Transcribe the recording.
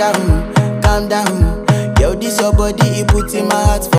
down, calm down. girl. this your body, it puts in my heart. for.